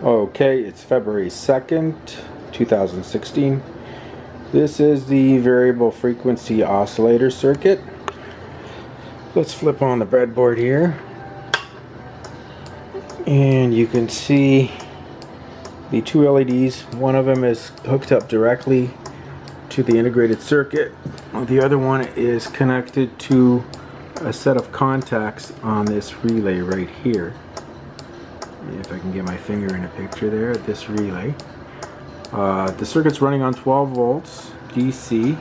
Okay, it's February 2nd, 2016. This is the variable frequency oscillator circuit. Let's flip on the breadboard here. And you can see the two LEDs. One of them is hooked up directly to the integrated circuit. The other one is connected to a set of contacts on this relay right here if I can get my finger in a picture there at this relay. Uh, the circuit's running on 12 volts DC.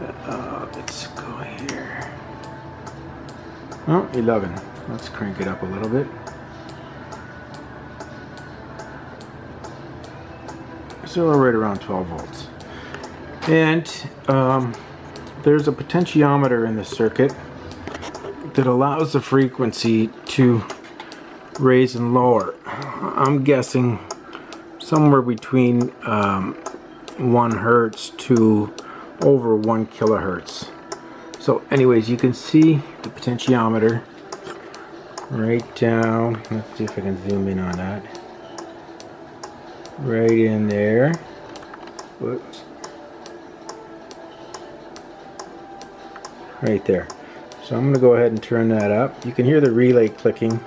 Uh, let's go here. Oh, 11. Let's crank it up a little bit. So we're right around 12 volts. And um, there's a potentiometer in the circuit that allows the frequency to raise and lower. I'm guessing somewhere between um, 1 hertz to over 1 kilohertz. So anyways, you can see the potentiometer right down. Let's see if I can zoom in on that. Right in there. Whoops. Right there. So I'm going to go ahead and turn that up. You can hear the relay clicking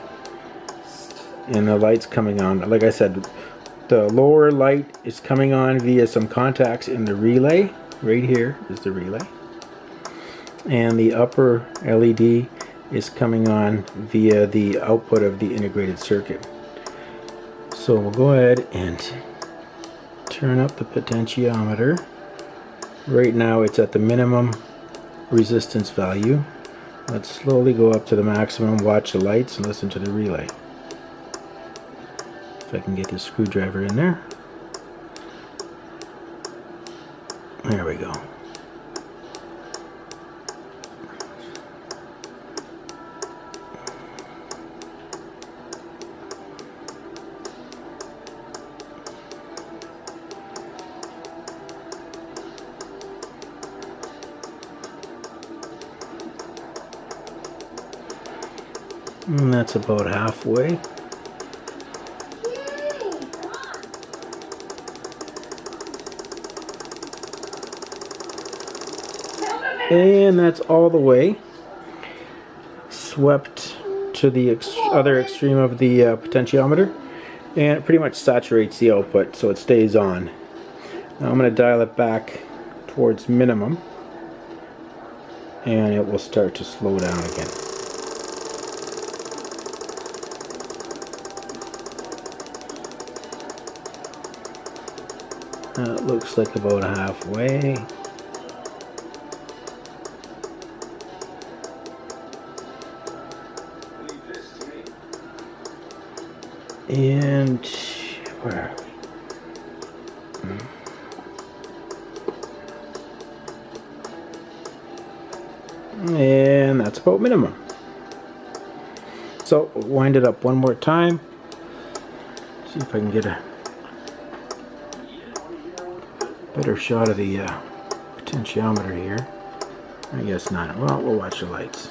and the lights coming on. Like I said, the lower light is coming on via some contacts in the relay. Right here is the relay. And the upper LED is coming on via the output of the integrated circuit. So we'll go ahead and turn up the potentiometer. Right now it's at the minimum resistance value. Let's slowly go up to the maximum, watch the lights, and listen to the relay. If I can get this screwdriver in there. There we go. And that's about halfway. And that's all the way swept to the ex other extreme of the uh, potentiometer. And it pretty much saturates the output so it stays on. Now I'm going to dial it back towards minimum. And it will start to slow down again. That looks like about halfway And where? And that's about minimum. So wind it up one more time. See if I can get a better shot of the uh, potentiometer here. I guess not. Well, we'll watch the lights.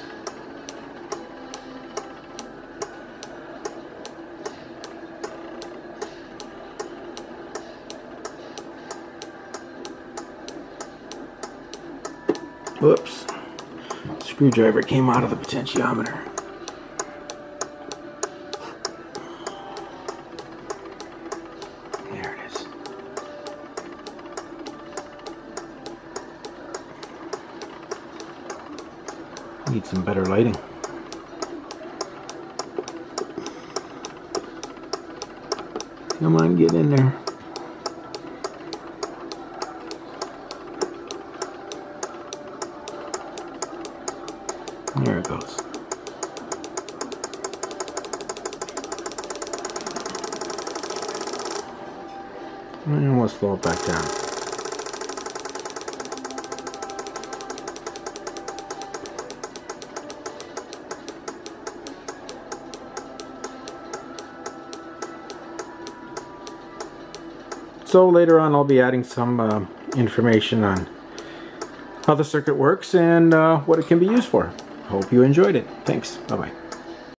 Whoops. Screwdriver came out of the potentiometer. There it is. Need some better lighting. Come on, get in there. There it goes. And we'll slow it back down. So later on I'll be adding some uh, information on how the circuit works and uh, what it can be used for. Hope you enjoyed it. Thanks. Bye-bye.